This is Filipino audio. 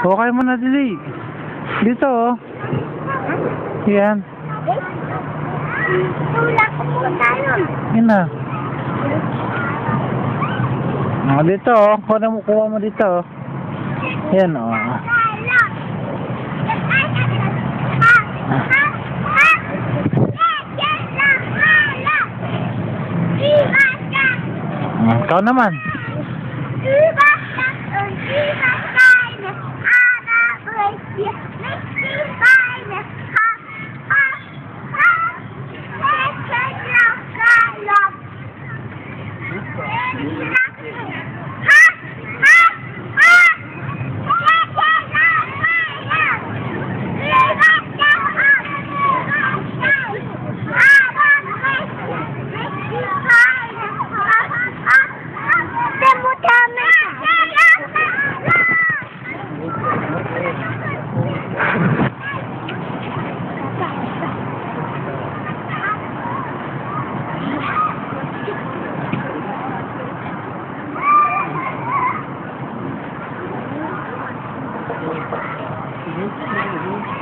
Okay mo na, Dili. Dito, oh. Yan. Yan na. Oh, dito, oh. Kuha mo, kuha mo dito, oh. Yan, oh. Ikaw naman. junto, junto.